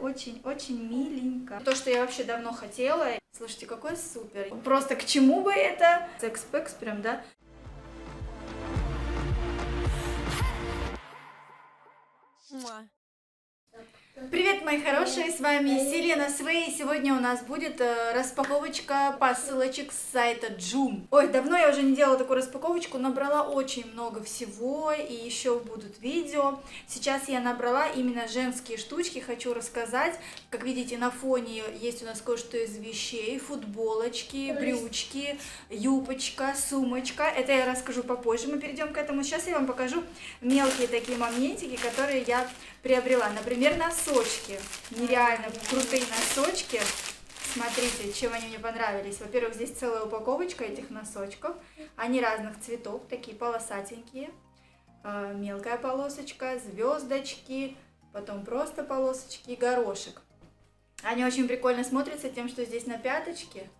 Очень-очень миленько. То, что я вообще давно хотела. Слушайте, какой супер. Просто к чему бы это? Секс-пекс прям, да? Привет, мои хорошие, с вами Селена Свей. Сегодня у нас будет э, распаковочка посылочек с сайта Joom. Ой, давно я уже не делала такую распаковочку, набрала очень много всего, и еще будут видео. Сейчас я набрала именно женские штучки, хочу рассказать. Как видите, на фоне есть у нас кое-что из вещей, футболочки, брючки, юбочка, сумочка. Это я расскажу попозже, мы перейдем к этому. Сейчас я вам покажу мелкие такие моментики, которые я приобрела. Например, носочки. Нереально крутые носочки. Смотрите, чем они мне понравились. Во-первых, здесь целая упаковочка этих носочков. Они разных цветов, такие полосатенькие. А, мелкая полосочка, звездочки, потом просто полосочки и горошек. Они очень прикольно смотрятся тем, что здесь на пяточке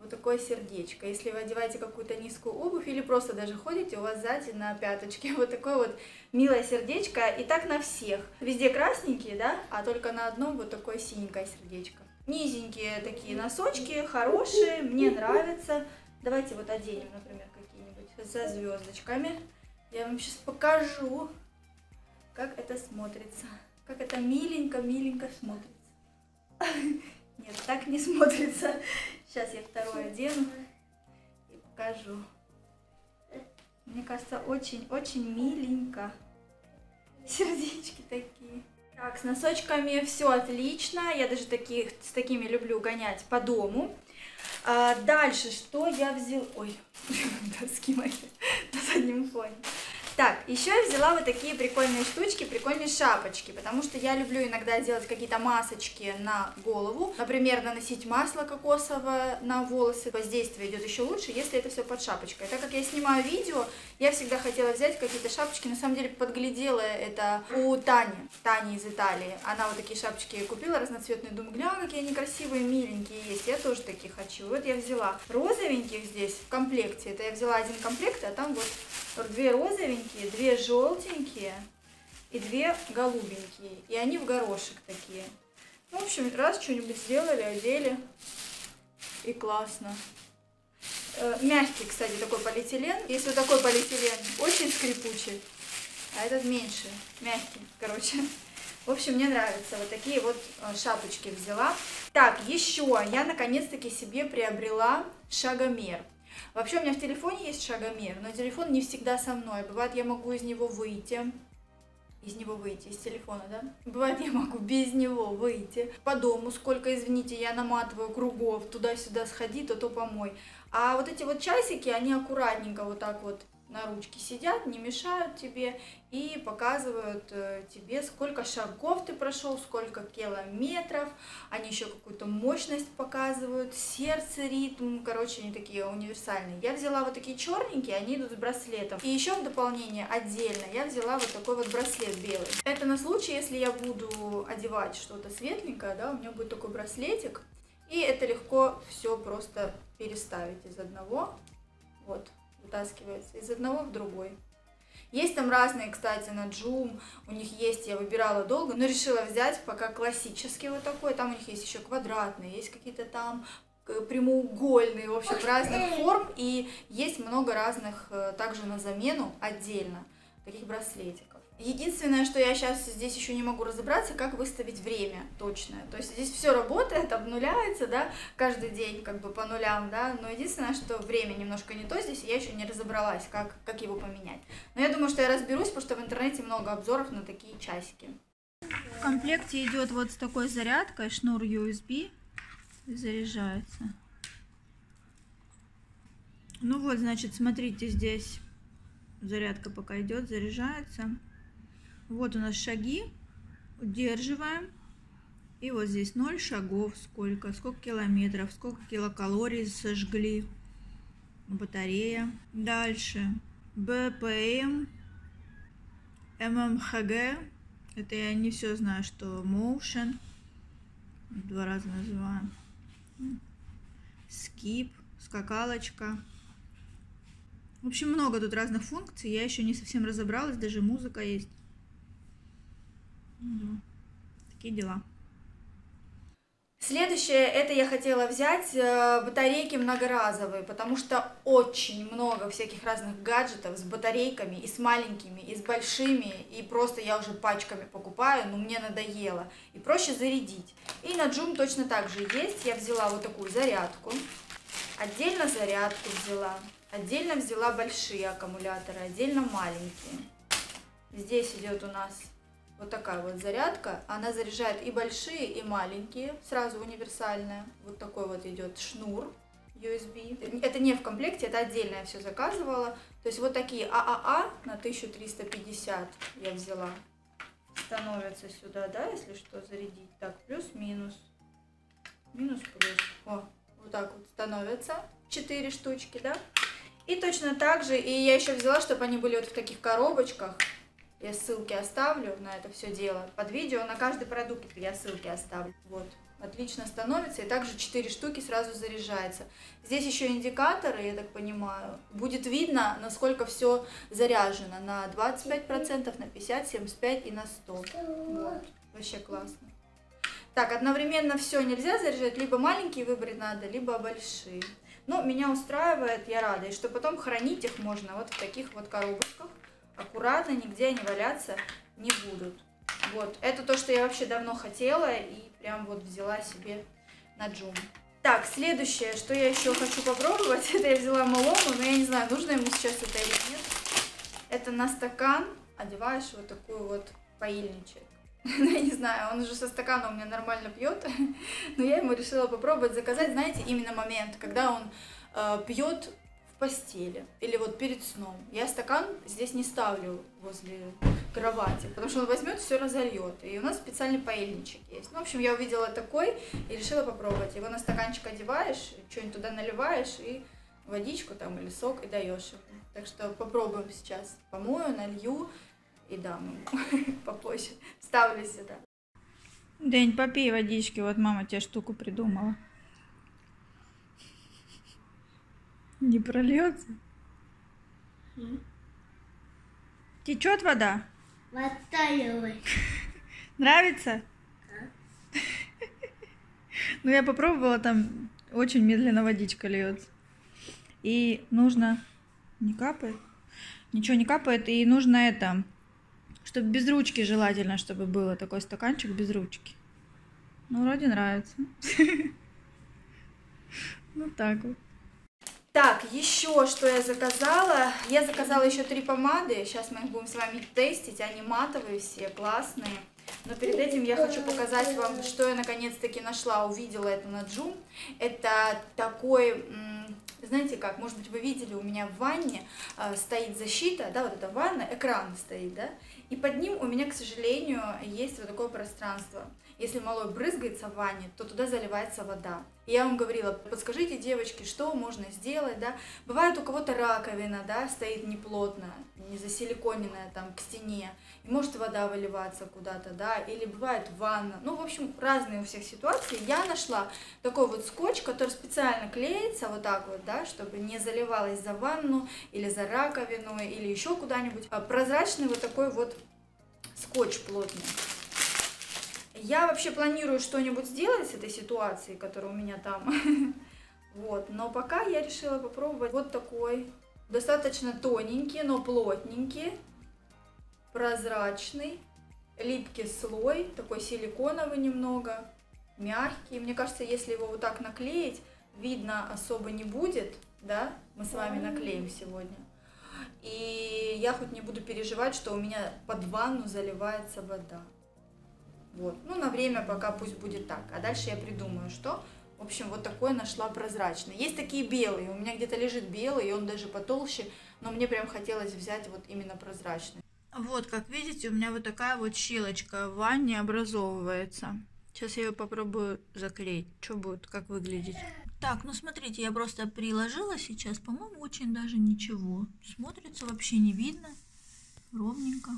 вот такое сердечко. Если вы одеваете какую-то низкую обувь или просто даже ходите, у вас сзади на пяточке вот такое вот милое сердечко. И так на всех. Везде красненькие, да, а только на одном вот такое синенькое сердечко. Низенькие такие носочки, хорошие, мне нравятся. Давайте вот оденем, например, какие-нибудь со звездочками. Я вам сейчас покажу, как это смотрится. Как это миленько-миленько смотрится. Нет, так не смотрится. Сейчас я второй одену и покажу. Мне кажется, очень-очень миленько. Сердечки такие. Так, с носочками все отлично. Я даже таких, с такими люблю гонять по дому. А, дальше, что я взяла... Ой, доски мои на заднем фоне. Так, еще я взяла вот такие прикольные штучки, прикольные шапочки, потому что я люблю иногда делать какие-то масочки на голову. Например, наносить масло кокосовое на волосы. Воздействие идет еще лучше, если это все под шапочкой. Так как я снимаю видео, я всегда хотела взять какие-то шапочки. На самом деле подглядела это у Тани, Тани из Италии. Она вот такие шапочки купила разноцветные. Думаю, гля, какие они красивые, миленькие есть. Я тоже такие хочу. Вот я взяла розовеньких здесь в комплекте. Это я взяла один комплект, а там вот две розовенькие, две желтенькие и две голубенькие. И они в горошек такие. Ну, в общем, раз что-нибудь сделали, одели. И классно. Э, мягкий, кстати, такой полиэтилен. Если вот такой полиэтилен очень скрипучий, а этот меньше, мягкий, короче. В общем, мне нравятся вот такие вот э, шапочки взяла. Так, еще я наконец-таки себе приобрела шагомер. Вообще у меня в телефоне есть шагомер, но телефон не всегда со мной. Бывает, я могу из него выйти. Из него выйти, из телефона, да? Бывает, я могу без него выйти. По дому сколько, извините, я наматываю кругов, туда-сюда сходи, то-то помой. А вот эти вот часики, они аккуратненько вот так вот на ручке сидят, не мешают тебе и показывают э, тебе, сколько шагов ты прошел, сколько километров. Они еще какую-то мощность показывают, сердце, ритм. Короче, они такие универсальные. Я взяла вот такие черненькие, они идут с браслетом. И еще в дополнение отдельно я взяла вот такой вот браслет белый. Это на случай, если я буду одевать что-то светленькое, да, у меня будет такой браслетик. И это легко все просто переставить из одного. Вот, вытаскивается из одного в другой. Есть там разные, кстати, на Joom, у них есть, я выбирала долго, но решила взять пока классический вот такой, там у них есть еще квадратные, есть какие-то там э, прямоугольные, в общем, разных форм, и есть много разных э, также на замену отдельно таких браслетиков. Единственное, что я сейчас здесь еще не могу разобраться, как выставить время точное. То есть здесь все работает, обнуляется, да, каждый день как бы по нулям, да, но единственное, что время немножко не то здесь, я еще не разобралась, как, как его поменять. Но я думаю, что я разберусь, потому что в интернете много обзоров на такие часики. В комплекте идет вот с такой зарядкой, шнур USB, заряжается. Ну вот, значит, смотрите, здесь зарядка пока идет, заряжается. Вот у нас шаги. Удерживаем. И вот здесь 0 шагов. Сколько? Сколько километров? Сколько килокалорий сожгли? Батарея. Дальше. БПМ. ММХГ. Это я не все знаю, что motion. Два раза называем. Скип. Скакалочка. В общем, много тут разных функций. Я еще не совсем разобралась. Даже музыка есть. Такие дела. Следующее, это я хотела взять э, батарейки многоразовые, потому что очень много всяких разных гаджетов с батарейками, и с маленькими, и с большими, и просто я уже пачками покупаю, но мне надоело, и проще зарядить. И на Джум точно так же есть, я взяла вот такую зарядку, отдельно зарядку взяла, отдельно взяла большие аккумуляторы, отдельно маленькие. Здесь идет у нас вот такая вот зарядка. Она заряжает и большие, и маленькие, сразу универсальная. Вот такой вот идет шнур USB. Это не в комплекте, это отдельно я все заказывала. То есть вот такие ААА на 1350 я взяла. Становятся сюда, да, если что, зарядить. Так, плюс-минус. Минус-плюс. О, вот так вот становятся. 4 штучки, да. И точно так же, и я еще взяла, чтобы они были вот в таких коробочках. Я ссылки оставлю на это все дело. Под видео на каждый продукт я ссылки оставлю. Вот. Отлично становится. И также 4 штуки сразу заряжается. Здесь еще индикаторы, я так понимаю. Будет видно, насколько все заряжено. На 25%, на 50%, 75% и на 100%. Вот. Вообще классно. Так, одновременно все нельзя заряжать. Либо маленькие выбрать надо, либо большие. Но меня устраивает, я рада. И что потом хранить их можно вот в таких вот коробочках аккуратно, нигде они валяться не будут. Вот, это то, что я вообще давно хотела и прям вот взяла себе на джум. Так, следующее, что я еще хочу попробовать, это я взяла Малому, но я не знаю, нужно ему сейчас это или нет. Это на стакан одеваешь вот такой вот поильничек. Ну, я не знаю, он уже со стакана у меня нормально пьет, но я ему решила попробовать заказать, знаете, именно момент, когда он э, пьет постели или вот перед сном. Я стакан здесь не ставлю возле кровати, потому что он возьмет все разольет. И у нас специальный паильничек есть. Ну, в общем, я увидела такой и решила попробовать. Его на стаканчик одеваешь, что-нибудь туда наливаешь и водичку там или сок и даешь ему. Так что попробуем сейчас. Помою, налью и дам ему попозже. Ставлю сюда. День, попей водички, вот мама тебе штуку придумала. Не прольется? Течет вода? Вода Нравится? Да. Ну, я попробовала, там очень медленно водичка льется. И нужно... Не капает? Ничего не капает. И нужно это... Чтобы без ручки желательно, чтобы было такой стаканчик без ручки. Ну, вроде нравится. Ну, так вот. Так, еще что я заказала. Я заказала еще три помады. Сейчас мы их будем с вами тестить. Они матовые все, классные. Но перед этим я хочу показать вам, что я наконец-таки нашла, увидела это на Джум. Это такой, знаете как, может быть вы видели, у меня в ванне э, стоит защита, да, вот эта ванна, экран стоит, да, и под ним у меня, к сожалению, есть вот такое пространство если малой брызгается в ванне, то туда заливается вода. И я вам говорила, подскажите, девочки, что можно сделать, да? Бывает у кого-то раковина, да, стоит неплотно, не засиликоненная там к стене, и может вода выливаться куда-то, да, или бывает ванна. Ну, в общем, разные у всех ситуации. Я нашла такой вот скотч, который специально клеится вот так вот, да, чтобы не заливалось за ванну или за раковину или еще куда-нибудь. А прозрачный вот такой вот скотч плотный. Я вообще планирую что-нибудь сделать с этой ситуацией, которая у меня там. Вот, но пока я решила попробовать вот такой, достаточно тоненький, но плотненький, прозрачный, липкий слой, такой силиконовый немного, мягкий. Мне кажется, если его вот так наклеить, видно особо не будет, да, мы с вами наклеим сегодня. И я хоть не буду переживать, что у меня под ванну заливается вода. Вот. Ну, на время пока пусть будет так. А дальше я придумаю, что. В общем, вот такой нашла прозрачный. Есть такие белые. У меня где-то лежит белый, и он даже потолще. Но мне прям хотелось взять вот именно прозрачный. Вот, как видите, у меня вот такая вот щелочка в ванне образовывается. Сейчас я ее попробую заклеить. Что будет, как выглядеть. Так, ну смотрите, я просто приложила сейчас. По-моему, очень даже ничего. Смотрится вообще не видно. Ровненько.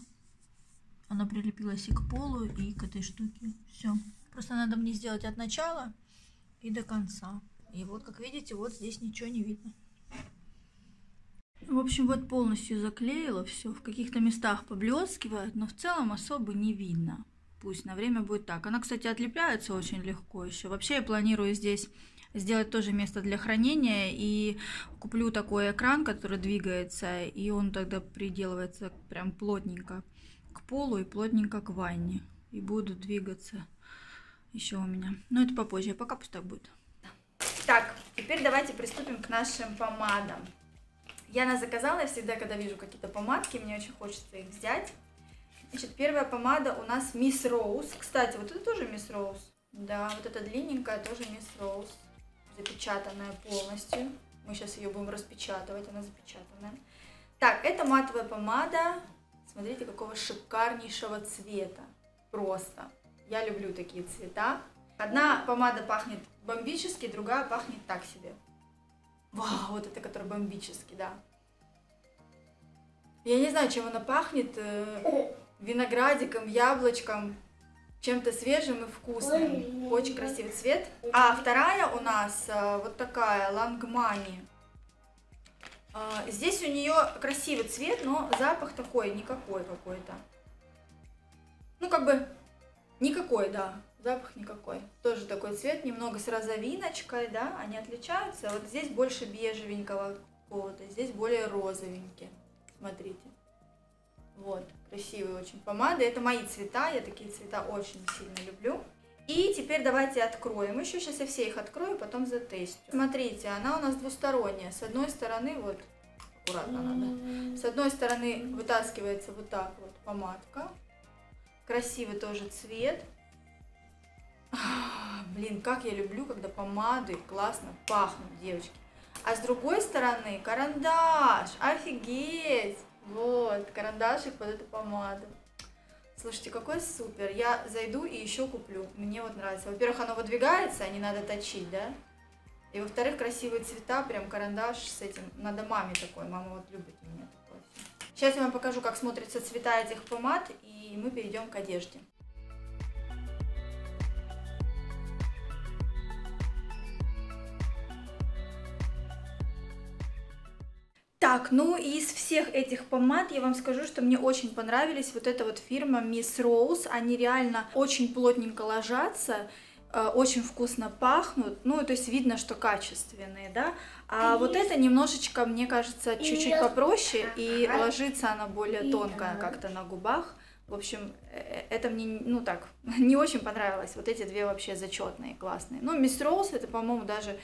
Она прилепилась и к полу, и к этой штуке. Все. Просто надо мне сделать от начала и до конца. И вот, как видите, вот здесь ничего не видно. В общем, вот полностью заклеила все. В каких-то местах поблескивает, но в целом особо не видно. Пусть на время будет так. Она, кстати, отлепляется очень легко еще. Вообще я планирую здесь сделать тоже место для хранения и куплю такой экран, который двигается, и он тогда приделывается прям плотненько к полу и плотненько к ванне. И будут двигаться еще у меня. Но это попозже, пока пусть так будет. Так, теперь давайте приступим к нашим помадам. Я нас заказала, я всегда, когда вижу какие-то помадки, мне очень хочется их взять. Значит, первая помада у нас Мисс Роуз. Кстати, вот это тоже Мисс Роуз. Да, вот эта длинненькая тоже Мисс Роуз. Запечатанная полностью. Мы сейчас ее будем распечатывать, она запечатанная. Так, это матовая помада. Смотрите, какого шикарнейшего цвета. Просто. Я люблю такие цвета. Одна помада пахнет бомбически, другая пахнет так себе. Вау, вот это, который бомбический, да. Я не знаю, чем она пахнет. Э, виноградиком, яблочком, чем-то свежим и вкусным. Очень красивый цвет. А вторая у нас э, вот такая, лангмани. Э, здесь у нее красивый цвет, но запах такой, никакой какой-то. Ну, как бы, никакой, да, запах никакой. Тоже такой цвет, немного с розовиночкой, да, они отличаются. Вот здесь больше бежевенького какого-то, здесь более розовенький. Смотрите. Вот, красивые очень помады. Это мои цвета, я такие цвета очень сильно люблю. И теперь давайте откроем еще. Сейчас я все их открою, потом затестю. Смотрите, она у нас двусторонняя. С одной стороны, вот, аккуратно надо. С одной стороны вытаскивается вот так вот помадка. Красивый тоже цвет. Блин, как я люблю, когда помады классно пахнут, девочки. А с другой стороны карандаш. Офигеть! Вот, карандашик под эту помаду. Слушайте, какой супер. Я зайду и еще куплю. Мне вот нравится. Во-первых, оно выдвигается, а не надо точить, да? И во-вторых, красивые цвета, прям карандаш с этим. Надо маме такой. Мама вот любит у меня такое. Сейчас я вам покажу, как смотрятся цвета этих помад, и мы перейдем к одежде. Так, ну из всех этих помад я вам скажу, что мне очень понравились вот эта вот фирма Miss Rose. Они реально очень плотненько ложатся, э, очень вкусно пахнут, ну, то есть видно, что качественные, да, а и вот это немножечко, мне кажется, чуть-чуть попроще, и ложится она более тонко как-то на губах. В общем, э, э, это мне, ну так, не очень понравилось. Вот эти две вообще зачетные, классные. Ну, Miss Rose, это, по-моему, даже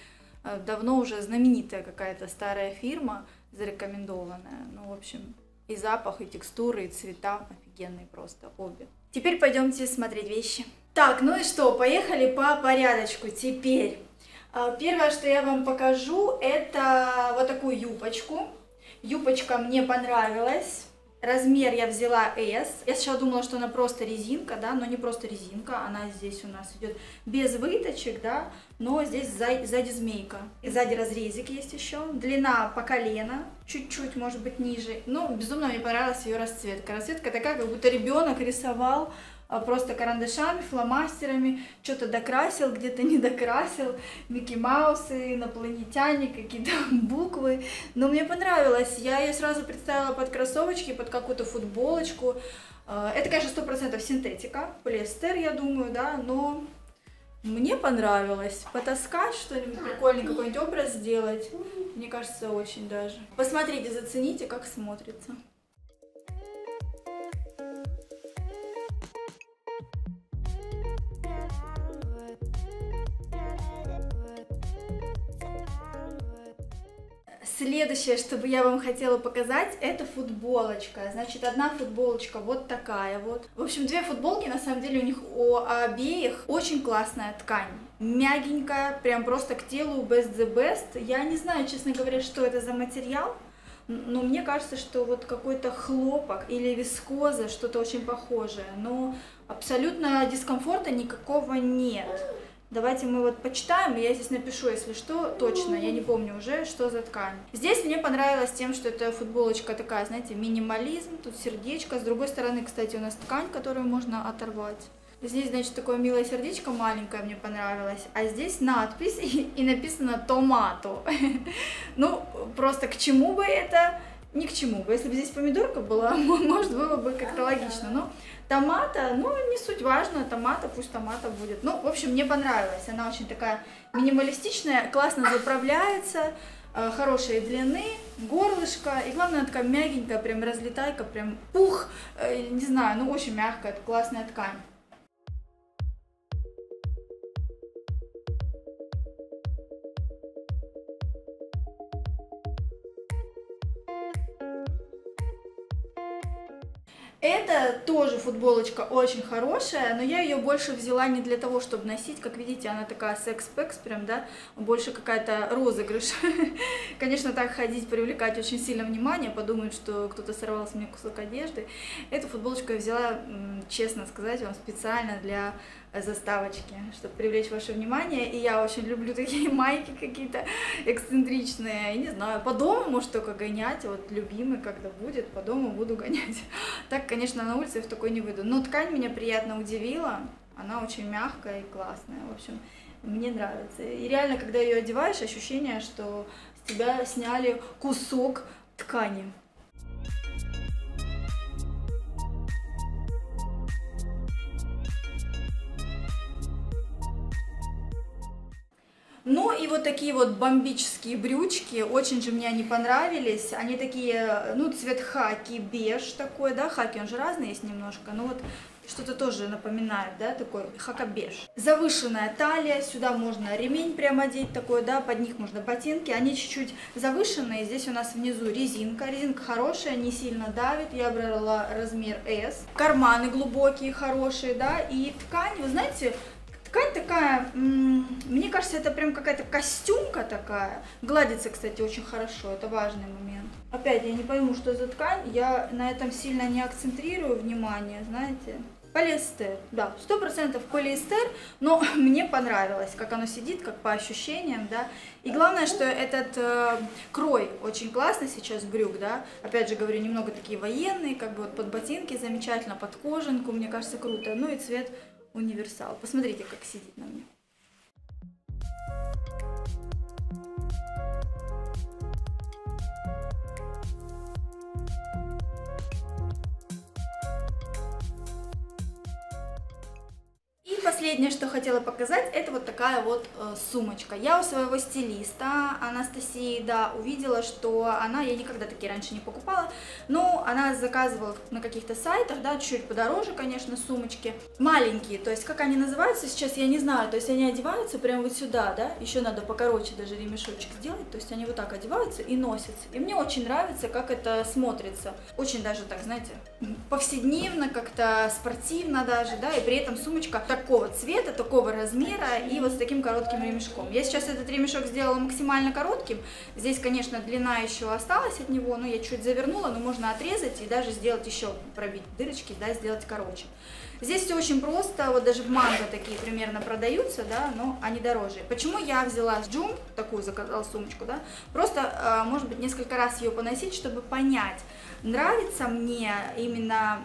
давно уже знаменитая какая-то старая фирма, зарекомендованная. Ну, в общем, и запах, и текстуры, и цвета офигенные просто обе. Теперь пойдемте смотреть вещи. Так, ну и что, поехали по порядочку теперь. А, первое, что я вам покажу, это вот такую юбочку. Юбочка мне понравилась. Размер я взяла S. Я сначала думала, что она просто резинка, да, но не просто резинка. Она здесь у нас идет без выточек, да, но здесь сзади, сзади змейка. И сзади разрезик есть еще. Длина по колено, чуть-чуть, может быть, ниже. Ну, безумно мне понравилась ее расцветка. Расцветка такая, как будто ребенок рисовал просто карандашами, фломастерами, что-то докрасил, где-то не докрасил, Микки Маусы, инопланетяне, какие-то буквы. Но мне понравилось, я ее сразу представила под кроссовочки, под какую-то футболочку. А, это, конечно, сто процентов синтетика, полиэстер, я думаю, да, но мне понравилось. Потаскать что-нибудь прикольный, какой-нибудь образ сделать, мне кажется, очень даже. Посмотрите, зацените, как смотрится. Следующее, что бы я вам хотела показать, это футболочка. Значит, одна футболочка вот такая вот. В общем, две футболки, на самом деле, у них у обеих очень классная ткань. Мягенькая, прям просто к телу best the best. Я не знаю, честно говоря, что это за материал, но мне кажется, что вот какой-то хлопок или вискоза, что-то очень похожее. Но абсолютно дискомфорта никакого нет. Давайте мы вот почитаем, и я здесь напишу, если что, точно, я не помню уже, что за ткань. Здесь мне понравилось тем, что эта футболочка такая, знаете, минимализм, тут сердечко. С другой стороны, кстати, у нас ткань, которую можно оторвать. Здесь, значит, такое милое сердечко маленькое мне понравилось, а здесь надпись и, и написано «Томато». Ну, просто к чему бы это? ни к чему. Если бы здесь помидорка была, может, было бы как-то логично. Но томата, ну, не суть важно, томата, пусть томата будет. Ну, в общем, мне понравилась. Она очень такая минималистичная, классно заправляется, э, хорошей длины, горлышко, и главное, она такая мягенькая, прям разлетайка, прям пух, э, не знаю, ну, очень мягкая, классная ткань. Это тоже футболочка очень хорошая, но я ее больше взяла не для того, чтобы носить. Как видите, она такая секс-пекс прям, да, больше какая-то розыгрыш. Конечно, так ходить, привлекать очень сильно внимание, подумают, что кто-то сорвал с меня кусок одежды. Эту футболочку я взяла, честно сказать вам, специально для заставочки, чтобы привлечь ваше внимание. И я очень люблю такие майки какие-то эксцентричные. И не знаю, по дому, может, только гонять. Вот любимый, когда будет, по дому буду гонять. Так, конечно, на улице я в такой не выйду. Но ткань меня приятно удивила. Она очень мягкая и классная. В общем, мне нравится. И реально, когда ее одеваешь, ощущение, что с тебя сняли кусок ткани. Ну и вот такие вот бомбические брючки, очень же мне они понравились. Они такие, ну, цвет хаки, беж такой, да, хаки, он же разный есть немножко, но вот что-то тоже напоминает, да, такой хака-беж. Завышенная талия, сюда можно ремень прямо одеть такой, да, под них можно ботинки, они чуть-чуть завышенные, здесь у нас внизу резинка, резинка хорошая, не сильно давит, я брала размер S. Карманы глубокие, хорошие, да, и ткань, вы знаете, Ткань такая, мне кажется, это прям какая-то костюмка такая. Гладится, кстати, очень хорошо, это важный момент. Опять, я не пойму, что за ткань, я на этом сильно не акцентрирую внимание, знаете. Полиэстер, да, сто процентов полиэстер, но мне понравилось, как оно сидит, как по ощущениям, да. И главное, что этот э, крой очень классный сейчас брюк, да. Опять же говорю, немного такие военные, как бы вот под ботинки замечательно, под кожанку, мне кажется, круто. Ну и цвет универсал. Посмотрите, как сидит на мне. Последнее, что хотела показать, это вот такая вот э, сумочка. Я у своего стилиста Анастасии, да, увидела, что она, я никогда такие раньше не покупала, но она заказывала на каких-то сайтах, да, чуть подороже, конечно, сумочки. Маленькие, то есть как они называются сейчас, я не знаю, то есть они одеваются прямо вот сюда, да, еще надо покороче даже ремешочек сделать, то есть они вот так одеваются и носятся. И мне очень нравится, как это смотрится. Очень даже так, знаете, повседневно, как-то спортивно даже, да, и при этом сумочка такого цвета, такого размера и вот с таким коротким ремешком. Я сейчас этот ремешок сделала максимально коротким. Здесь, конечно, длина еще осталась от него, но я чуть завернула, но можно отрезать и даже сделать еще, пробить дырочки, да, сделать короче. Здесь все очень просто, вот даже в манго такие примерно продаются, да, но они дороже. Почему я взяла с Джум, такую заказала сумочку, да, просто, а, может быть, несколько раз ее поносить, чтобы понять, нравится мне именно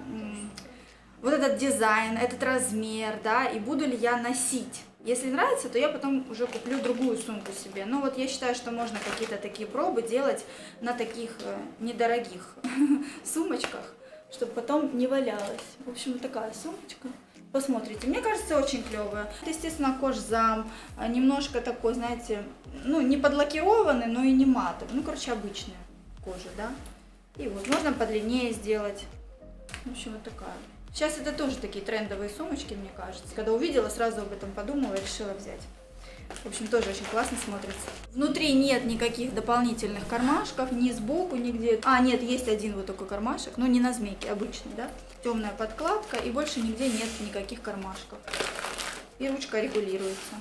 вот этот дизайн, этот размер, да, и буду ли я носить. Если нравится, то я потом уже куплю другую сумку себе. Но вот я считаю, что можно какие-то такие пробы делать на таких э, недорогих сумочках, чтобы потом не валялась. В общем, такая сумочка. Посмотрите, мне кажется, очень клевая. Это, естественно, кожзам, а, немножко такой, знаете, ну, не подлакированный, но и не матовый. Ну, короче, обычная кожа, да. И вот, можно подлиннее сделать. В общем, вот такая. Сейчас это тоже такие трендовые сумочки, мне кажется. Когда увидела, сразу об этом подумала и решила взять. В общем, тоже очень классно смотрится. Внутри нет никаких дополнительных кармашков, ни сбоку, нигде. А, нет, есть один вот такой кармашек, но не на змейке, обычный, да? Темная подкладка, и больше нигде нет никаких кармашков. И ручка регулируется.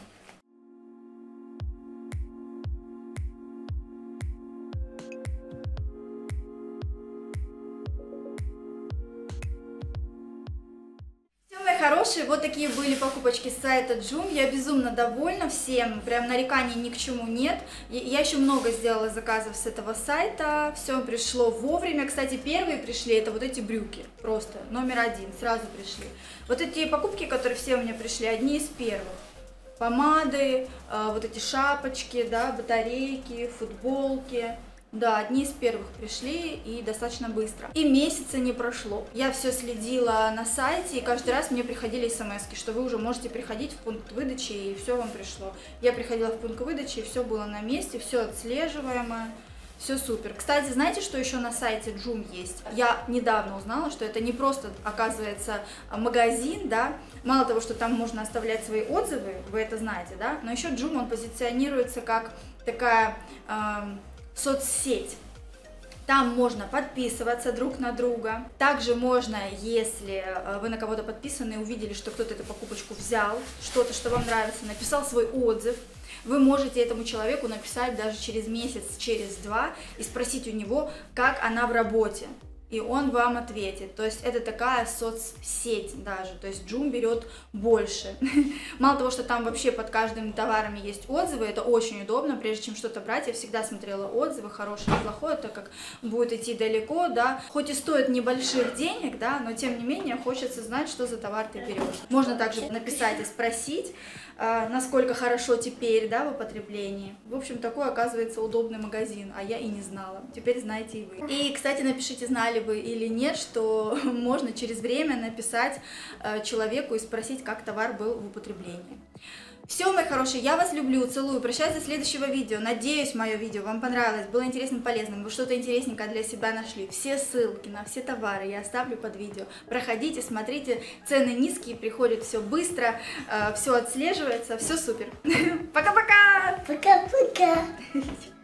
Хорошие, вот такие были покупочки с сайта Joom, я безумно довольна всем, прям нареканий ни к чему нет, я еще много сделала заказов с этого сайта, все пришло вовремя, кстати, первые пришли, это вот эти брюки, просто номер один, сразу пришли, вот эти покупки, которые все у меня пришли, одни из первых, помады, а, вот эти шапочки, да, батарейки, футболки, Да, одни из первых пришли и достаточно быстро. И месяца не прошло. Я все следила на сайте, и каждый раз мне приходили смс, что вы уже можете приходить в пункт выдачи, и все вам пришло. Я приходила в пункт выдачи, и все было на месте, все отслеживаемое. Все супер. Кстати, знаете, что еще на сайте Joom есть? Я недавно узнала, что это не просто, оказывается, магазин, да, мало того, что там можно оставлять свои отзывы, вы это знаете, да, но еще Joom, он позиционируется как такая э, соцсеть. Там можно подписываться друг на друга. Также можно, если э, вы на кого-то подписаны увидели, что кто-то эту покупочку взял, что-то, что вам нравится, написал свой отзыв, вы можете этому человеку написать даже через месяц, через два и спросить у него, как она в работе и он вам ответит. То есть это такая соцсеть даже, то есть Джум берет больше. Мало того, что там вообще под каждым товаром есть отзывы, это очень удобно, прежде чем что-то брать, я всегда смотрела отзывы, хорошее и плохое, так как будет идти далеко, да, хоть и стоит небольших денег, да, но тем не менее хочется знать, что за товар ты берешь. Можно также написать и спросить, насколько хорошо теперь, да, в употреблении. В общем, такой оказывается удобный магазин, а я и не знала. Теперь знаете и вы. И, кстати, напишите, знали вы или нет, что можно через время написать а, человеку и спросить, как товар был в употреблении. Все, мои хорошие, я вас люблю, целую, прощаюсь до следующего видео. Надеюсь, мое видео вам понравилось, было интересным, полезным, вы что-то интересненькое для себя нашли. Все ссылки на все товары я оставлю под видео. Проходите, смотрите, цены низкие, приходит все быстро, э, все отслеживается, все супер. Пока-пока! Пока-пока.